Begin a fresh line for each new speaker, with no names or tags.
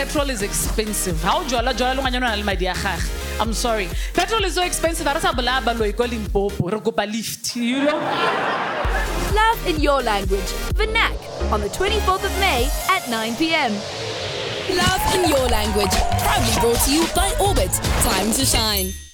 petrol is expensive ga o jala jala le ngwanyana o na le madi a gage i'm sorry petrol is so expensive ga re sa bolaya baloi ko limpopo re kopa lift you know
Laugh in your language. Vernac on the 24th of May at 9 p.m.
Laugh in your language. Proudly brought to you by Orbit. Time to shine.